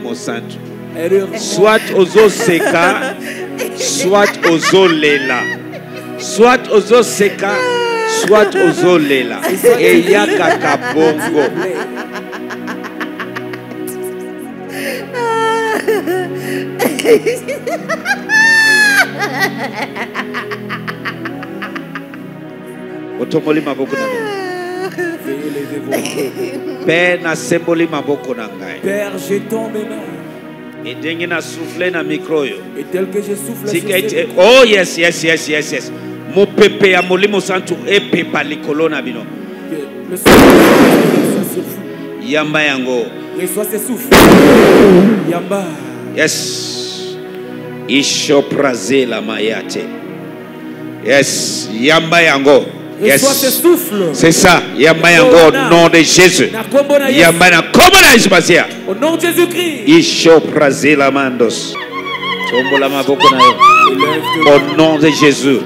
molimo santu Erreur. soit ozoseka soit ozolela soit ozoseka soit ozolela eyakaka bongo. Otongoli maboko na bino Mpe nasemboli maboko na ngai. Père, j'étends mes mains. edenge nasufle na mikro oyo. Et tel que je souffle ces oh yes yes yes yes yes. Mopepe ya molimo santu epepa likolo na bino. Le souffle. Yamba yango. Reçois ces souffles. Yamba. yes. Ishoprazela mayate. Yes yamba yango yes c'est ça yamba yango au nom de jésus yamba na kombo na yesu Au nom de Jésus-Christ. ishoprazela mandos tombola maboko na yo Élève-toi. au nom de jésus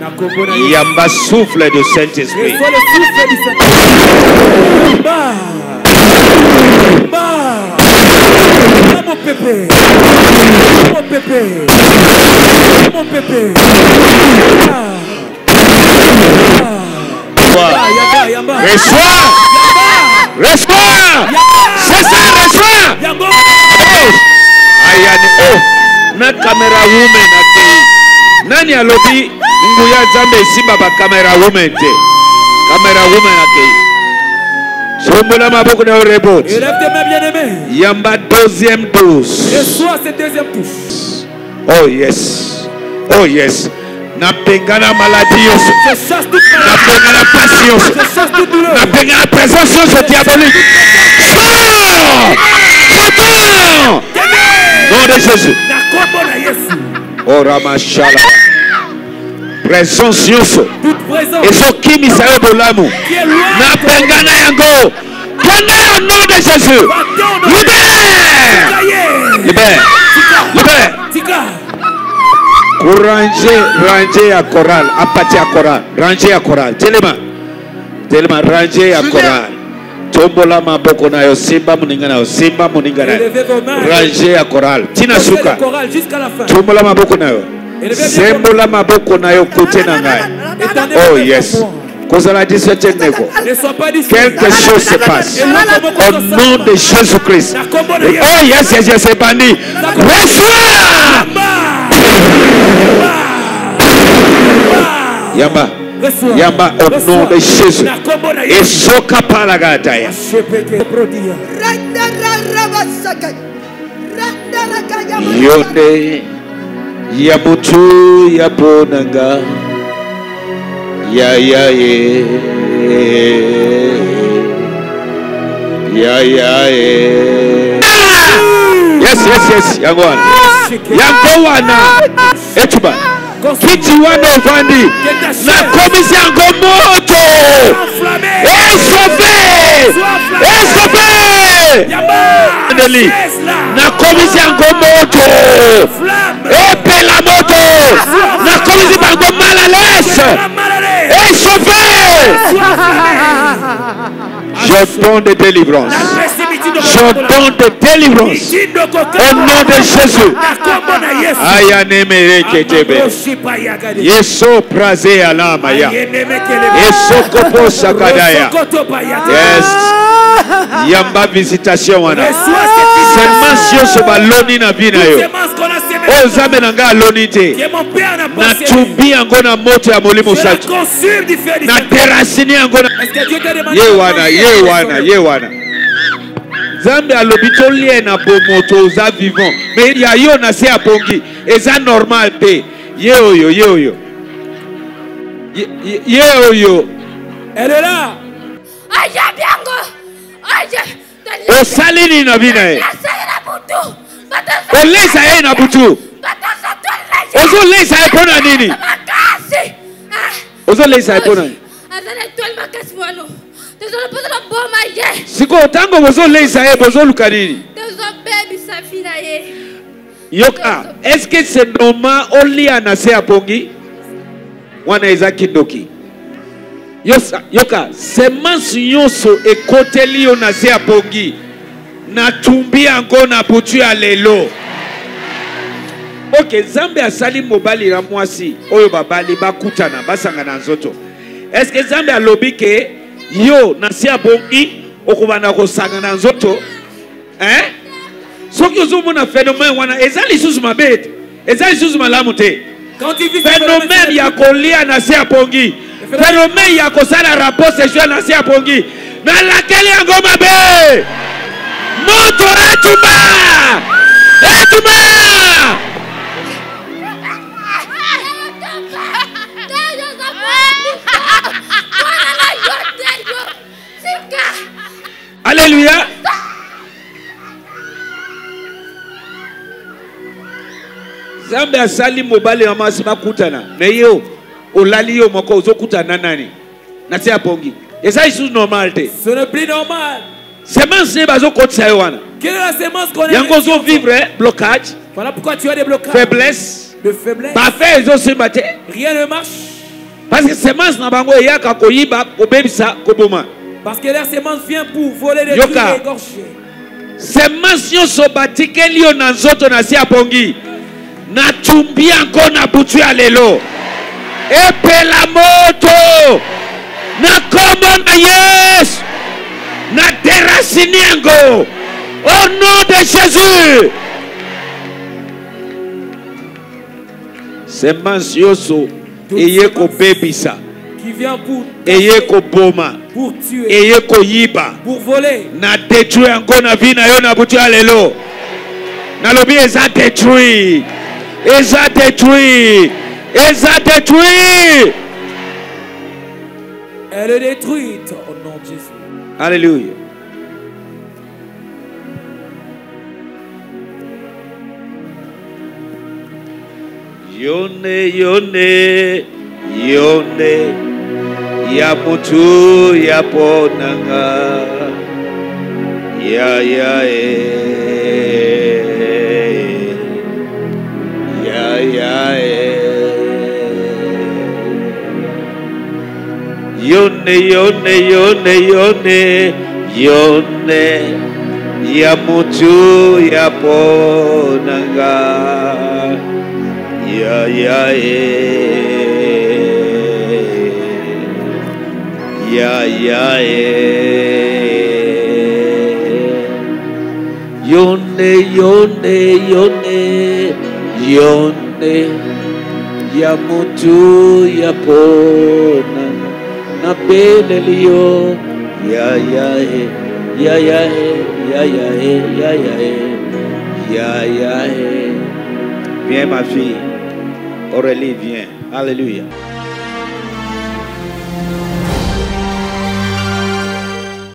yamba souffle du Saint-Esprit. Bah. Bah. Ah, mon pépé. Mon pépé. Mon pépé. Ah. Reçois. Reçois. C'est ça reçois. Ayani oh na camera woman akei nani alobi? Nguya nzambe esimba bakamera woman te. Kamera woman akei sombola maboko na yo rebot Élève tes mains bien-aimés. yamba deuxième touche. oh yes. Oh yes napengana maladi nyonso napengana pasi nyonso napengana présence nyonso diabolique satan nom de jésus. Présence nyonso ezokimisa yo bolamu napengana yango. Pena au nom de jésus. Va-t'en kurange range ya koral apati ya koral range ya koral telema telema range ya koral tombola maboko na yo simba moninga na yo simba moninga na yo. Élevez vos mains. range ya koral tina suka. tombola maboko na yo. Sembola maboko na yo kote na ngai. Oh yes. kozala 17 ndeko. Quelque chose se passe. Au nom de jésus christ oh yes yes yes ebandi reçois yamba. Reçois. yamba au nom de Reçois. jésus Na kombo na Yesu. esoka palagataya Shepeke prodia. yo nde ya yes yes yes yango wana yango wana etuba kiti wana ovandi nakomisi yango moto. Esofe esofe ndeli nakomisi yango moto. Epela moto. Nakomisi bango malalese. Esofe je donne de délivrance je donne de délivrance au nom de jésus ayanemereketebe yeso praze alama ya. Esoko sakadaya yes. Yamba visitation wana. Semence baloni na vi na yo. Oyo nzambe na ngai aloni te. Natubi yango na moto ya molimo santu na terasini yango na ye wana ye wana ye wana nzambe alobi tolie na bomoto oza vivant. Me ya yo na se ya pongi eza normal te ye oyo ye oyo. Ye- oyo. Elle est là. Aya byango. Aya. osali nini na vi na ye olesa ye na butu. Ozolesa ye mpo na nini. Ah. ozolesa ye mpo na nini sikoyo ntango bozolesa ye bozoluka nini? Tezo baby safina ye. yoka est-ce que c'est normal olia na se ya pongi wana eza kindoki. Yoka semence nyonso ekoteli yo na se ya pongi natumba natumbi yango na butu ya lelo. Ok nzambe asali mobali na mwasi oyo babali bakutana basangana nzoto. Eske nzambe alobi ke yo na se ya bongi okobanda kosangana nzoto eh? soki ozomona phénomène wana eza lisusu mabe te eza lisusu malamu te. Phénomène ya kolia na se ya pongi phénomène ya kosala rapport sexuel na se ya pongi nalakeli yango mabe! Moto etuma etuma alleluya nzambe asali mobali na mwasi bakutana. Me yo olali yo moko ozokutana nani? Na se ya pongi eza lisusu normal te. Ce n'est plus normal. semence ne bazokotisa yo wana. Yango ozovivre eh, blocage. Voilà pourquoi tu as des blocages. Faiblesse. De faiblesse. te. Rien ne marche. parce que semence na bango eyaka koyiba kobebisa koboma Parce que leur sémence vient pour voler, détruire Yoka. et égorger. semence nyonso batikeli yo na nzoto na se ya pongi natumbi yango na butu ya lelo. Epela moto. Na kombo na yesu. Na derasini yango. Au nom de jésus. Semence nyonso eye kobebisa Qui vient pour, eye koboma pour tuer, eye koyiba pour voler. na détruit yango na vi na yo na butu ya lelo. Nalobi eza détruit. Eza détruit. Eza détruit. Elle est détruite au nom de Jésus. alléluia. Yone yone yone ya mutu ya ponanga ya ya eh. ya ya eh. yone yone yone yone yone ya mutu ya ponanga ya ya eh. Yone yone yone yone ya mutu ya pona. Na pelelio ya ya ya ya ya ya ya ya ya ya viens ma fille. Aurélie viens. Alléluia